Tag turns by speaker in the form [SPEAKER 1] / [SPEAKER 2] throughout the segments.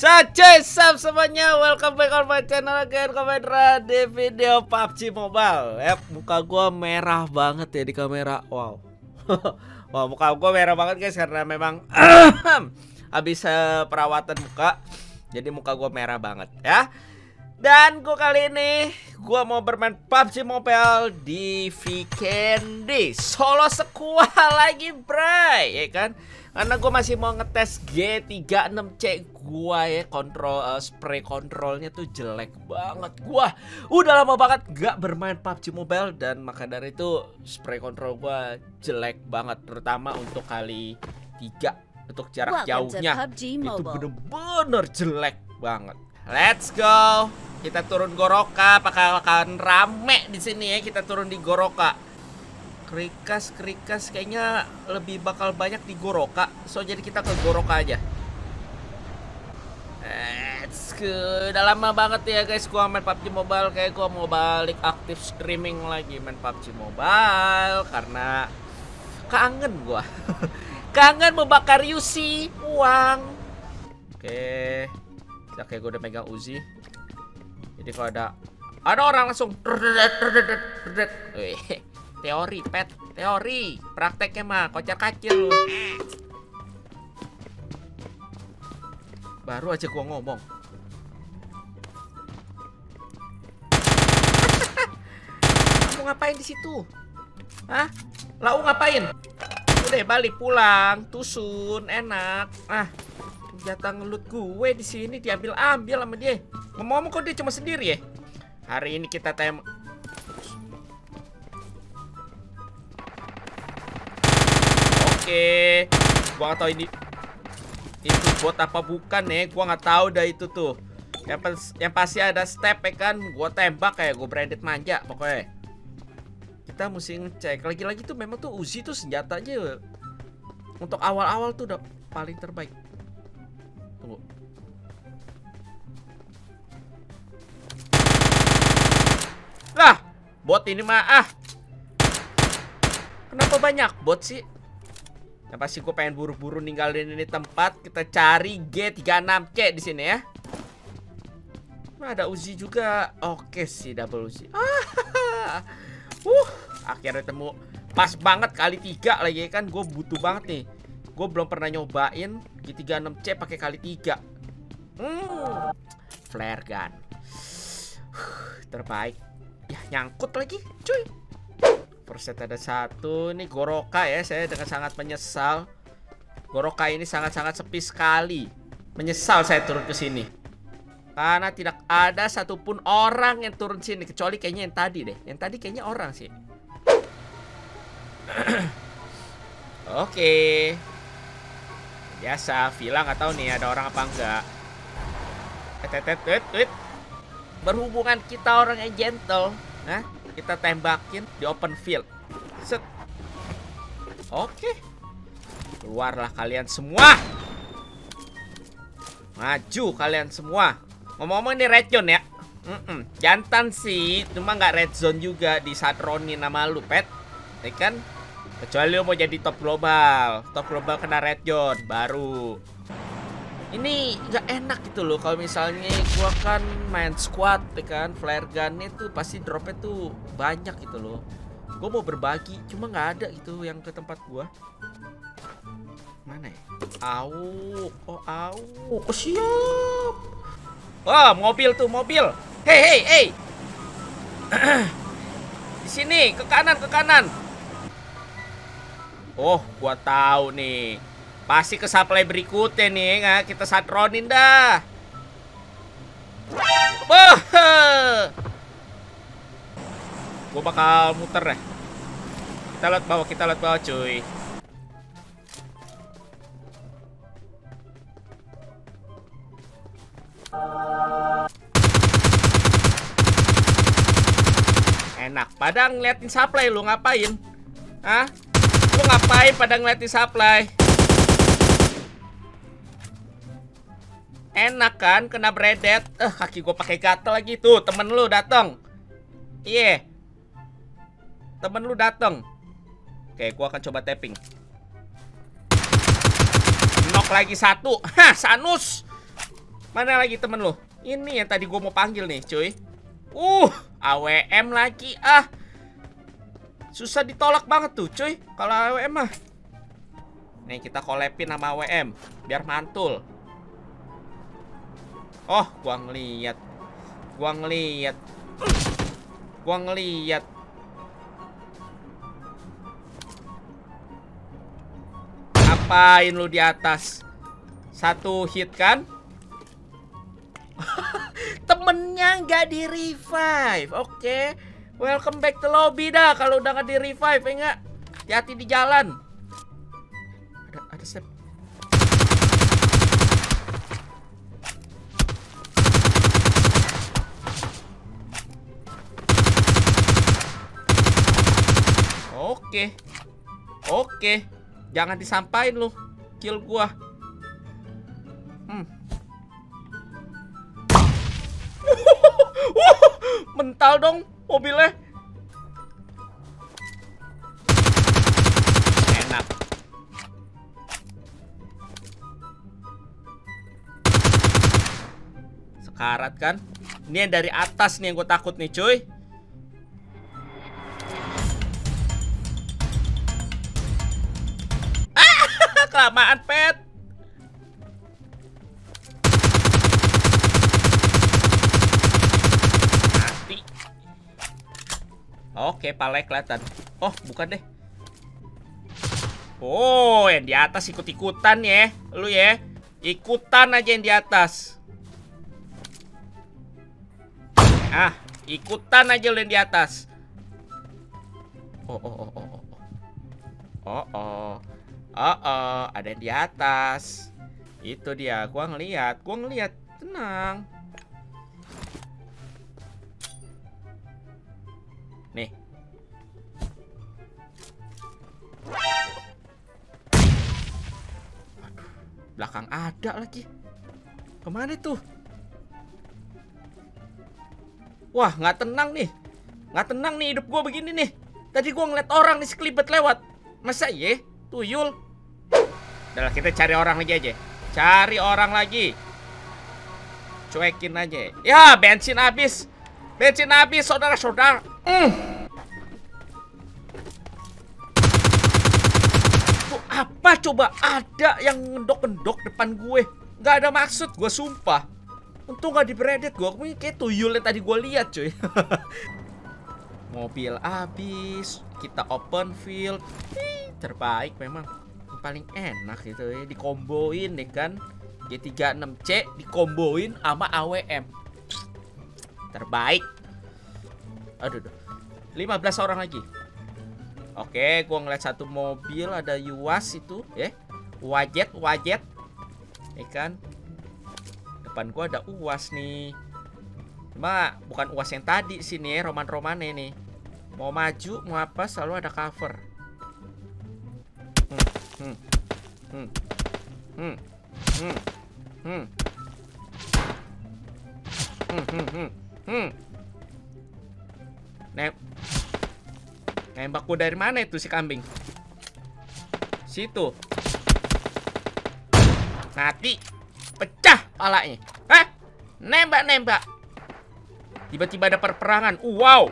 [SPEAKER 1] Saja sub semuanya, welcome back on my channel again Komendra di video PUBG Mobile. Yap, muka gua merah banget ya di kamera. Wow. Wow, muka gua merah banget guys karena memang Habis uh, perawatan muka. Jadi muka gua merah banget ya dan gua kali ini gua mau bermain PUBG Mobile di weekend di solo sekuah lagi bray ya kan? Karena gue masih mau ngetes G36C gua ya kontrol uh, spray kontrolnya tuh jelek banget. Gua udah lama banget gak bermain PUBG Mobile dan maka dari itu spray kontrol gua jelek banget. Terutama untuk kali tiga untuk jarak jauhnya. Itu bener-bener jelek banget. Let's go kita turun Goroka, apakah akan rame di sini ya? Kita turun di Goroka. Krikas, Krikas kayaknya lebih bakal banyak di Goroka. So jadi kita ke Goroka aja. Let's go. Udah lama banget ya guys gua main PUBG Mobile kayak gua mau balik aktif streaming lagi main PUBG Mobile karena kangen gua. kangen membakar Yusi uang. Oke. Oke, gue udah megang Uzi. Jadi kalau ada ada orang langsung teori pet teori prakteknya mah kocar kacir lu baru aja gua ngomong kamu ngapain di situ Hah? Lau ngapain? Udah balik pulang, tusun, enak. Ah, jatah ngelut gue di sini diambil ambil sama dia. Ngomong-ngomong kok dia cuma sendiri ya? Hari ini kita tem Oke. Gua gak tahu ini itu bot apa bukan ya. Gua nggak tahu dah itu tuh. Yang, yang pasti ada step ya kan. Gua tembak kayak gue branded manja pokoknya. Kita mesti ngecek. Lagi-lagi tuh memang tuh Uzi tuh senjatanya untuk awal-awal tuh udah paling terbaik. Tunggu. Bot ini mah ah. Kenapa banyak bot sih? Yang pasti gue pengen buru-buru ninggalin ini tempat. Kita cari G36C di sini ya. Nah, ada Uzi juga. Oke sih double Uzi. Ah, uh, akhirnya temu. Pas banget kali tiga lagi kan. Gue butuh banget nih. Gue belum pernah nyobain G36C pakai kali tiga. Hmm, flare gun. Terbaik. Ya nyangkut lagi cuy. Perset ada satu. Ini Goroka ya Saya dengan sangat menyesal. Goroka ini sangat-sangat sepi sekali. Menyesal saya turun ke sini. Karena tidak ada satupun orang yang turun sini Kecuali kayaknya yang tadi deh. Yang tadi kayaknya orang sih. Oke. Biasa Villa nggak tahu nih ada orang apa enggak berhubungan kita orang yang gentle, nah, kita tembakin di open field. Set. Oke. Keluarlah kalian semua. Maju kalian semua. Ngomong-ngomong ini red zone ya. Mm -mm. Jantan sih, cuma nggak red zone juga di saat Roni nama lu, pet. Ya kan? Kecuali lu mau jadi top global. Top global kena red zone baru ini nggak enak gitu loh kalau misalnya gua kan main squad ya kan? Flare gun itu pasti dropnya tuh banyak gitu loh. Gua mau berbagi cuma nggak ada gitu yang ke tempat gua. Mana ya? Au oh au. Oh siap. Wah mobil tuh mobil. Hei hei hei. Di sini ke kanan ke kanan. Oh gua tahu nih Pasti ke supply berikutnya nih nggak kita satronin dah. Gue bakal muter deh. Kita lihat bawah, kita lihat bawah cuy. Enak. Padang ngeliatin supply lu ngapain? Hah? Lu ngapain pada ngeliatin supply? Enak kan kena bredet. Eh kaki gue pakai gatel lagi tuh. Temen lu dateng. Iya. Yeah. Temen lu dateng. Oke, gue akan coba tapping. Knock lagi satu. Hah, Sanus. Mana lagi temen lo? Ini yang tadi gue mau panggil nih, cuy. Uh, AWM lagi ah. Susah ditolak banget tuh, cuy. Kalau AWM mah. Nih kita kolepin sama AWM biar mantul. Oh, gua ngeliat. Gua ngeliat. Gua ngeliat. Ngapain lu di atas? Satu hit kan? Temennya nggak di revive. Oke. Okay. Welcome back to lobby dah kalau udah nggak di revive ya nggak? Hati-hati di jalan. Ada ada step. Oke. Oke. Jangan disampain lu. Kill gua. Hmm. Mental dong mobilnya. Enak. Sekarat kan? Ini yang dari atas nih yang gue takut nih cuy. Kelamaan pet. Mati. Oke palek kelihatan. Oh bukan deh. Oh yang di atas ikut-ikutan ya. Lu ya ikutan aja yang di atas. Ah ikutan aja lu yang di atas. Oh oh oh oh oh. Oh oh Oh, oh, ada yang di atas. Itu dia, gua ngeliat, gua ngeliat. Tenang. Nih. Aduh, belakang ada lagi. Ke mana tuh? Wah, nggak tenang nih. Nggak tenang nih hidup gua begini nih. Tadi gua ngeliat orang nih sekelibet lewat. Masa iya? Tuyul. Udah kita cari orang lagi aja. Cari orang lagi. Cuekin aja. Ya, bensin habis. Bensin habis, saudara-saudara. Mm. Tuh apa coba? Ada yang ngendok-ngendok depan gue. Gak ada maksud, gue sumpah. Untung gak diberedet gue. Kayak tuyul yang tadi gue lihat, cuy. Mobil habis, kita open field. Hii, terbaik memang. Paling enak gitu ya, dikomboin nih kan. G36C dikomboin sama AWM. Terbaik. Aduh, aduh. 15 orang lagi. Oke, gua ngeliat satu mobil ada Yuas itu, ya. Wajet, wajet. Ya kan? Depan gua ada Uas nih. Cuma bukan uas yang tadi sini ya, roman-romannya nih. Mau maju, mau apa, selalu ada cover. Hmm, hmm, hmm, hmm, hmm, hmm, hmm, hmm, hmm. Nem Nembak dari mana itu si kambing? Situ. Mati. Pecah palanya. Hah? Nembak-nembak. Tiba-tiba ada perperangan. Uh, wow.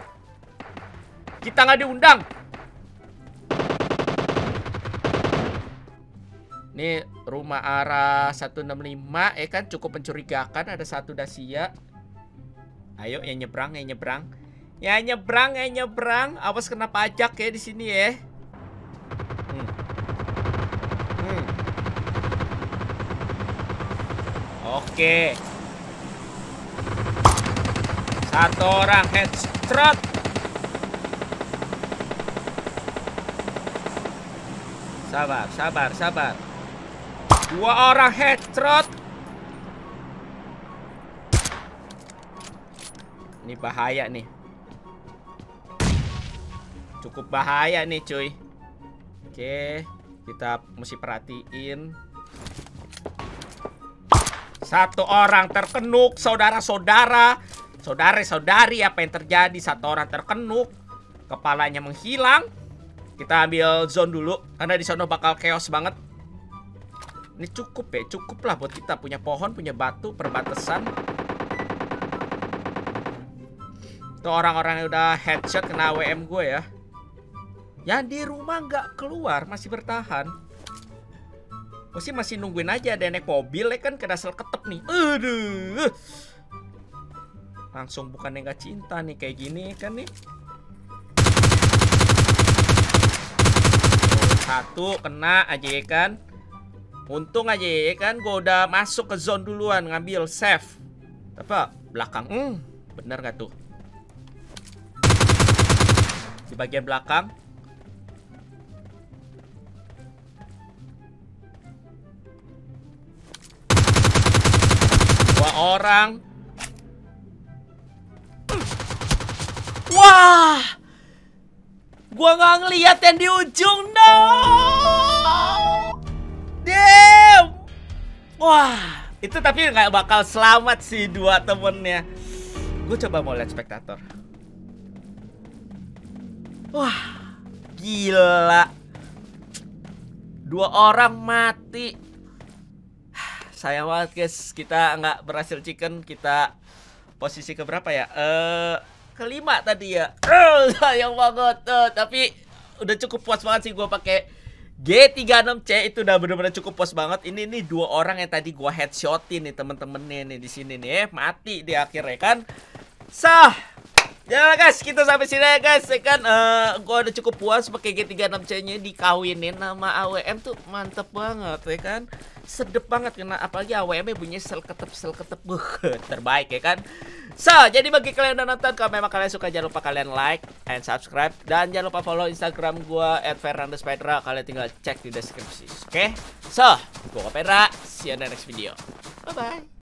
[SPEAKER 1] Kita nggak diundang. Ini rumah arah 165 ya kan cukup mencurigakan ada satu Dacia. Ayo yang nyebrang, yang nyebrang. Ya nyebrang, ya nyebrang. Awas kena pajak ya di sini ya. Hmm. Hmm. Oke. Satu orang headshot. Sabar, sabar, sabar. Dua orang headshot. Ini bahaya nih. Cukup bahaya nih, cuy. Oke, kita mesti perhatiin. Satu orang terkenuk, saudara-saudara. Saudari-saudari, apa yang terjadi? Satu orang terkenuk, kepalanya menghilang. Kita ambil zone dulu, karena di sana bakal chaos banget. Ini cukup ya, cukup lah buat kita punya pohon, punya batu, perbatasan. Tuh orang-orang yang udah headshot kena WM gue ya. Yang di rumah nggak keluar, masih bertahan. Gue sih masih nungguin aja ada naik mobil ya kan kena sel ketep nih. Aduh. Langsung bukan yang gak cinta nih kayak gini kan nih. Satu kena aja ya kan. Untung aja ya kan gue udah masuk ke zone duluan ngambil save. Tapi belakang, hmm, bener gak tuh? Di bagian belakang. Dua orang. Wah! Gua nggak ngeliat yang di ujung, no! Damn! Wah, itu tapi nggak bakal selamat sih dua temennya. Gue coba mau lihat spektator. Wah, gila. Dua orang mati. Sayang banget guys, kita nggak berhasil chicken. Kita posisi keberapa ya? Eh, kelima tadi ya. Sayang banget. Eh, tapi udah cukup puas banget sih gue pakai G36C itu udah bener-bener cukup puas banget. Ini nih dua orang yang tadi gua headshotin nih temen-temennya nih di sini nih, eh, mati di akhirnya kan. Sah. Ya guys, kita sampai sini ya guys. Ya kan uh, gua udah cukup puas pakai G36C-nya dikawinin nama AWM tuh mantep banget ya kan. Sedep banget kena apalagi AWM-nya bunyinya sel ketep sel ketep terbaik ya kan. So, jadi bagi kalian yang nonton kalau memang kalian suka jangan lupa kalian like and subscribe dan jangan lupa follow Instagram gua @fernandespedra. Kalian tinggal cek di deskripsi. Oke? Okay? So, gua Pedra. See you in the next video. Bye bye.